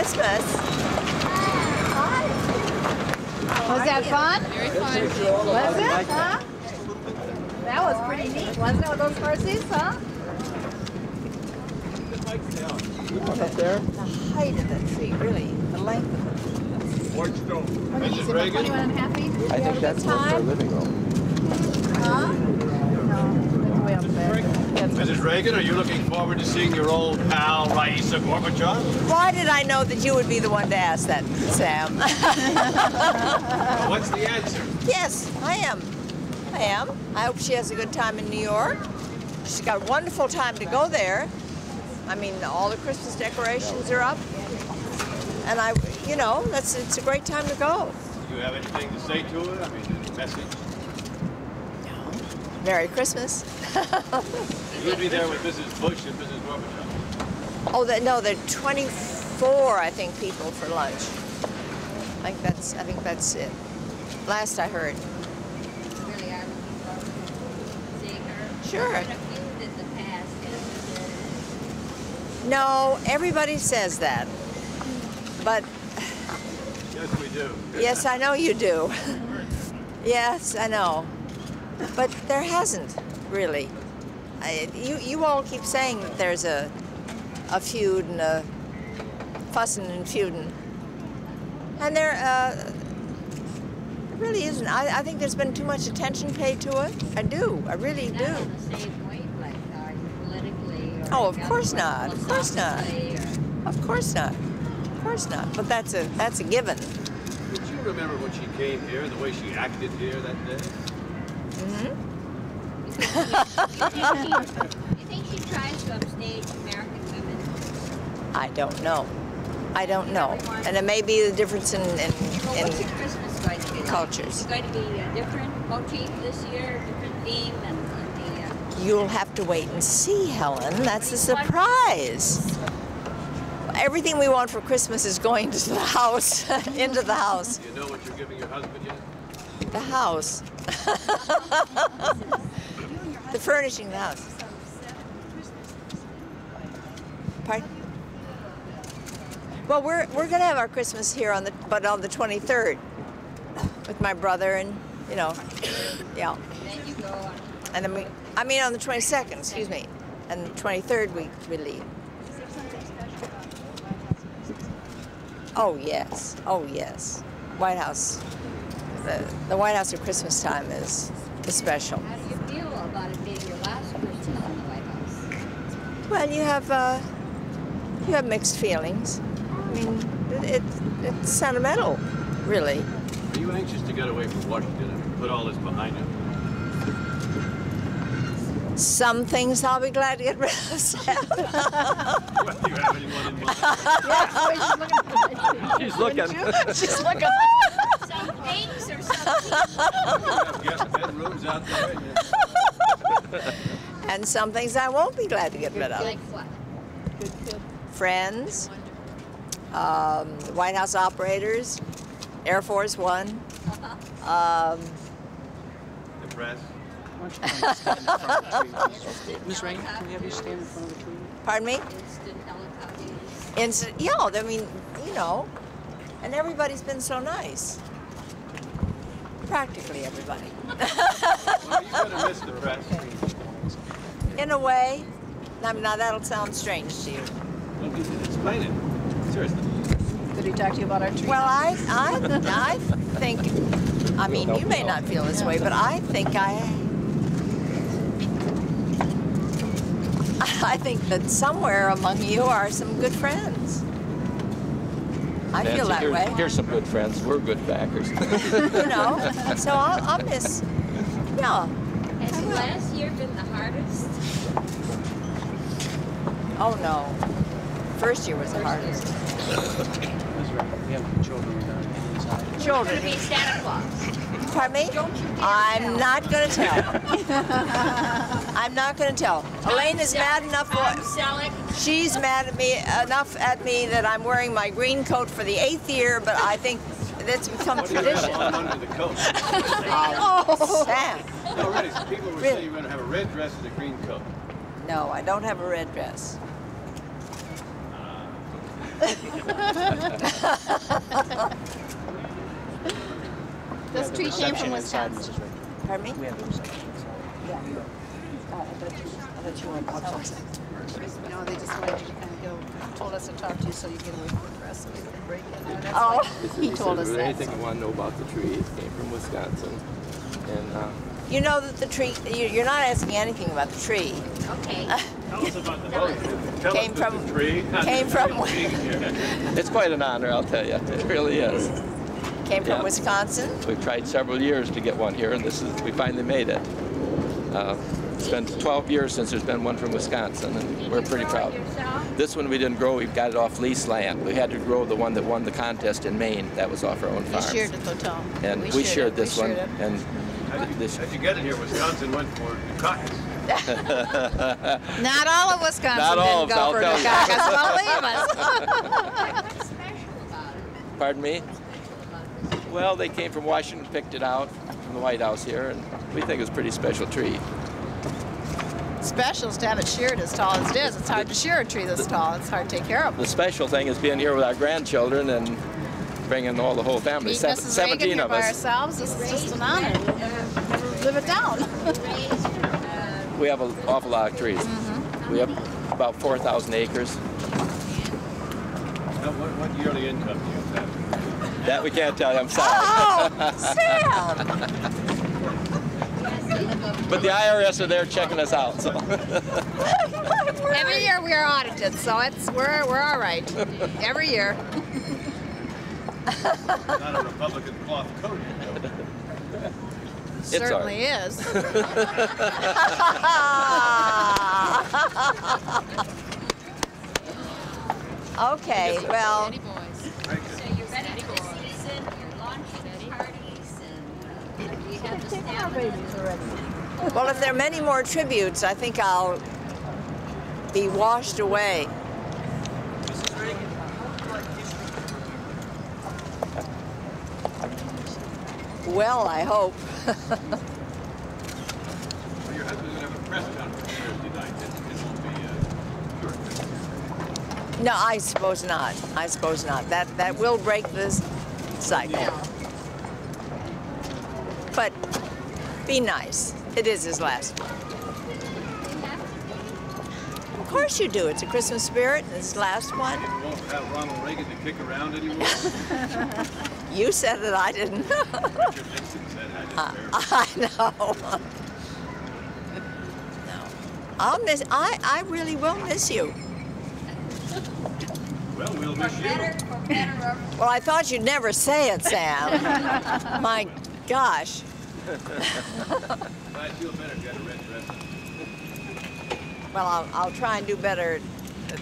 Merry Christmas. Was that fun? Very fun. Was it? Huh? That was pretty neat, wasn't it, with those horses, huh? Up there. The height of that tree, really, the length of it. What did you say, about 21 and a half feet? I think that's most of our living room. Huh? No, that's way up there. That's Mrs. Reagan, are you looking forward to seeing your old pal Raisa Gorbachev? Why did I know that you would be the one to ask that, Sam? What's the answer? yes, I am. I am. I hope she has a good time in New York. She's got a wonderful time to go there. I mean, all the Christmas decorations are up. And I, you know, that's it's a great time to go. Do you have anything to say to her? I mean, any message? Merry Christmas. You'll be there with Mrs. Bush and Mrs. Gorbachev. Oh, the, no, there are 24, I think, people for lunch. I think that's, I think that's it. Last I heard. Really are looking forward to seeing her. Sure. There's been a feud in the past. and, No, everybody says that. But Yes, we do. yes, I know you do. yes, I know. But there hasn't really. I, you, you all keep saying that there's a, a feud and a fussing and feuding. And there, uh, there really isn't. I, I think there's been too much attention paid to it. I do. I really do. On the same wavelength, are you, politically? Or Oh, of course not. Of course not. or- Of course not. Of course not. But that's a that's a given. Did you remember when she came here, and the way she acted here that day? You think she- you think she tries to upstage American women? I don't know. I don't know. And it may be the difference in, in, Well, what's your in Christmas going to be like? cultures. Is it going to be a different motif this year, different theme, and, and the uh, you'll have to wait and see, Helen. That's a surprise. Everything we want for Christmas is going to the house, into the house. Do you know what you're giving your husband yet? The house. the furnishing the house. Pardon? Well, we're we're gonna have our Christmas here on the but on the 23rd with my brother and you know, yeah. And then we, I mean on the 22nd, excuse me, and the 23rd we we leave. Oh yes, oh yes, White House. The the White House at Christmas time is is special. How do you feel about it being your last Christmas in the White House? Well, you have uh, you have mixed feelings. I mean, it, it it's sentimental, really. Are you anxious to get away from Washington and put all this behind you? Some things I'll be glad to get rid of. Sam. Do you have anyone in mind? She's looking. She's looking. Some things or something. You have guest bedrooms out there? and some things I won't be glad to get rid of. like what? Friends, um, the White House operators, Air Force One. Um, The press? Miss Reagan, can we have you stand in front of the tree? pardon me. Instant helicopters. Instant, yeah, I mean, you know, and everybody's been so nice. Practically everybody. Well, you're gonna miss the press. In a way, I mean, now that'll sound strange to you. Well, Explain it. Seriously. Did he talk to you about our tree? Well, I, I, I think, I mean, you may not feel this way, but I think I, I think that somewhere among you are some good friends. I feel Nancy, that here's, way. Here's some good friends. We're good backers. You know, so I'll, I'll miss. Yeah. Has last year been the hardest? Oh no. First year was the hardest. Miss Reagan, we have children inside. Children. To be Santa Claus. Pardon me? Don't you dare I'm tell. not going to tell. I'm not going to tell. Elaine is mad enough for. Selleck. She's mad at me enough at me that I'm wearing my green coat for the eighth year, but I think that's become What do you have tradition. under the coat? Oh, Sam. No, really, some people were Really? saying you're gonna have a red dress and a green coat. No, I don't have a red dress. This tree came from Wisconsin. Mrs. Ray. Pardon me? We have a reception inside. No, they just wanted you to kind of go, told us to talk to you so you get away from the press so we couldn't break it. And Oh. why He He said, told us "Is that. Anything you want to know about the tree? It came from Wisconsin. And uh, You know that the tree, you- you're not asking anything about the tree. Okay. Tell us about the tree. Came from- about the tree. came from- Being here. it's quite an honor, I'll tell you. It really is. Came from Wisconsin. We've tried several years to get one here, and this is we finally made it. Uh, it's been 12 years since there's been one from Wisconsin, and we're pretty proud. This one we didn't grow. We got it off lease land. We had to grow the one that won the contest in Maine. That was off our own We farm. shared it though, Tom. and we, shared it. this we one. shared. And How'd you, this, how'd you get it here? Wisconsin went for Dukakis. Not all of Wisconsin Not all didn't of go it, for I'll Dukakis, believe us. What's special about it? pardon me. Well, they came from Washington, picked it out from the White House here, and we think it's a pretty special tree. Special is to have it sheared as tall as it is. It's hard to shear a tree this tall. It's hard to take care of. The special thing is being here with our grandchildren and bringing all the whole family. Meet Seven, Mrs. Reagan 17 here of by us. ourselves. This is just an honor. We'll never, never live it down. We have an awful lot of trees. Mm-hmm. We have about 4,000 acres. Now, what, what yearly income do you have? That we can't tell you, I'm sorry. Oh, Sam! But the IRS are there checking us out. So. Every year we are audited, so it's we're we're all right. Every year. Not a Republican cloth coat. It's Certainly is. okay, well, So you're ready for the season, your lunch and parties, and uh, you have the stamina. well, if there are many more tributes, I think I'll be washed away. Well, I hope. No, I suppose not. I suppose not. That that will break this cycle. But be nice. It is his last one. Of course you do. It's a Christmas spirit. and It's his last one. You won't have Ronald Reagan to kick around anymore. You said it. I didn't. Richard Nixon said I didn't I know. no. I'll miss. I I really will miss you. Well, we'll miss you. Better, for better Well, I thought you'd never say it, Sam. My gosh. I feel better. Got a red dress. Well, I'll, I'll try and do better at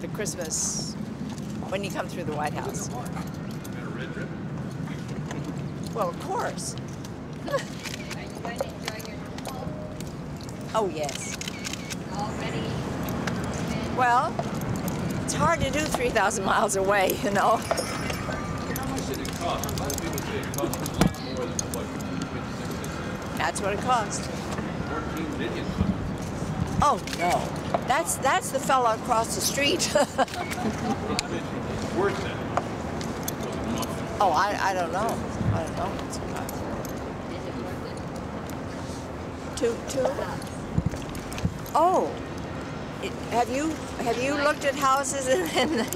the Christmas when you come through the White House. Well, of course. you Oh, yes. already? Well, it's hard to do 3,000 miles away, you know. How much did it cost? A lot of people say it cost a lot more than what That's what it cost. 14 million. Oh, no. That's, that's the fellow across the street. Worse than it. oh, I, I don't know. I don't know. what's it cost. Is it worth it? Two, two? Oh. It, have you have you looked at houses in, in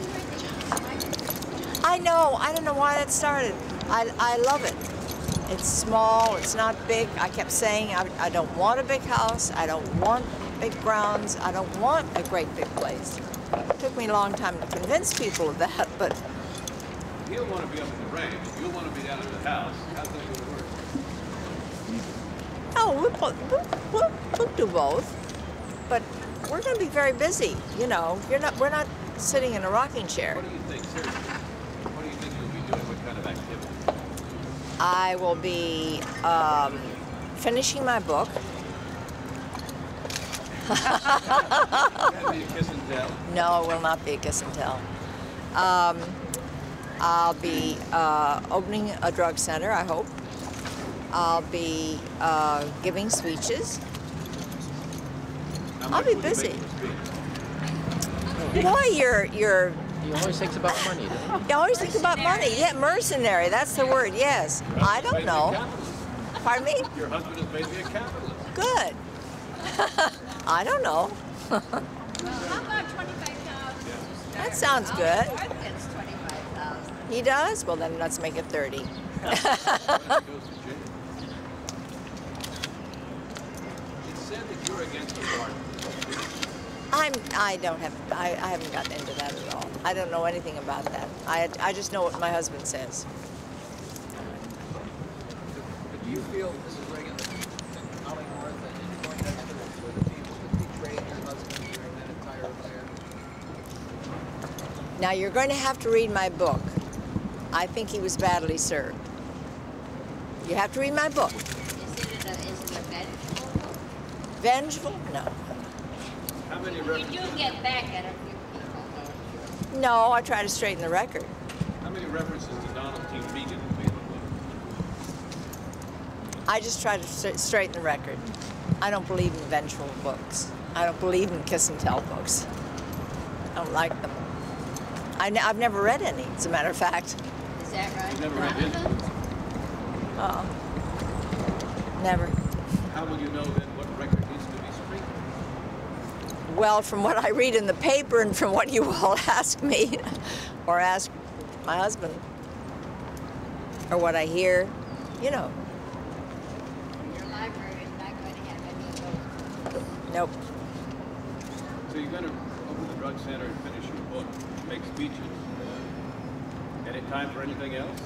I know. I don't know why that started. I, I love it. It's small. It's not big. I kept saying I, I don't want a big house. I don't want big grounds. I don't want a great big place. It took me a long time to convince people of that, but He'll want to be up in the range. You'll want to be down at the house. How's that going to work? no, we'll, we'll, we'll, we'll do both. But we're going to be very busy. You know, you're not. We're not sitting in a rocking chair. What do you think, seriously? What do you think you'll be doing? What kind of activity? I will be um, finishing my book. Be a kiss and tell. No, it will not be a kiss and tell. Um, I'll be uh, opening a drug center, I hope. I'll be uh, giving speeches. I'll be busy. Boy, you're you're He always thinks about money. doesn't he? You always think about money. Yeah, mercenary. That's the word. Yes. I don't know. Pardon me. Your husband is basically a capitalist. Good. I don't know. How about twenty-five thousand? That sounds good. North gets twenty-five thousand. He does. Well, then let's make it thirty. He goes to jail. It said that you're against the party. I'm. I don't have. I, I haven't gotten into that at all. I don't know anything about that. I. I just know what my husband says. Do you feel, Mrs. Reagan, that Ollie North and in Poindexter were the people that betrayed your husband during that entire affair? Now you're going to have to read my book. I think he was badly served. You have to read my book. Is it a, is it a vengeful book? Vengeful? No. How many You do get back at a few people, though. No. I try to straighten the record. How many references to Donald T. Regan would in the book? I just try to stra- straighten the record. I don't believe in vengeful books. I don't believe in kiss and tell books. I don't like them. I ne- I've never read any, as a matter of fact. Is that right? You've never read his Jonathan? books? Uh-uh. Never. How will you know then what record needs to be straightened? Well, from what I read in the paper and from what you all ask me, or ask my husband, or what I hear, you know, Your library is not going to have any nope. So you're going to open the drug center and finish your book, make speeches. Uh, any time for anything else?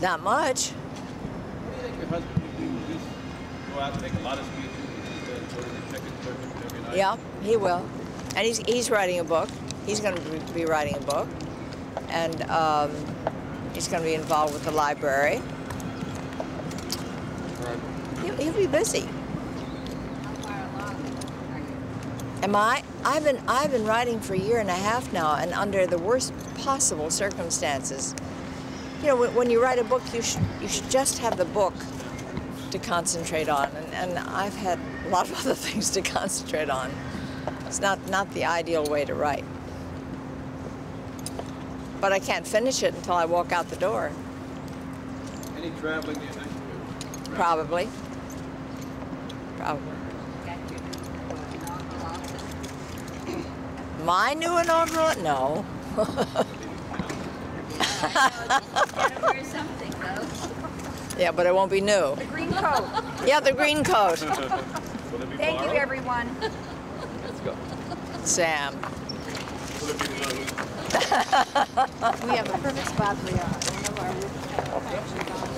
Not much. What do you think your husband would do? Just go out and make a lot of speeches Yeah, he will. And he's, he's writing a book. He's going to be, writing a book. And um, he's going to be involved with the library. He'll, he'll be busy. Am I? I've been I've been writing for a year and a half now, and under the worst possible circumstances. You know, when, you write a book, you should you should just have the book to concentrate on, and, and I've had lot of other things to concentrate on. It's not not the ideal way to write, but I can't finish it until I walk out the door, Any traveling do you think? to do? probably. Probably. Got your new inaugural office? My new inaugural? No. Yeah, I know, you gotta wear something, though. yeah, but it won't be new. The green coat. Yeah, the green coat. Will it be Thank you, everyone. Let's go. Sam. Will it be loaned? We have a perfect spot for you. One of our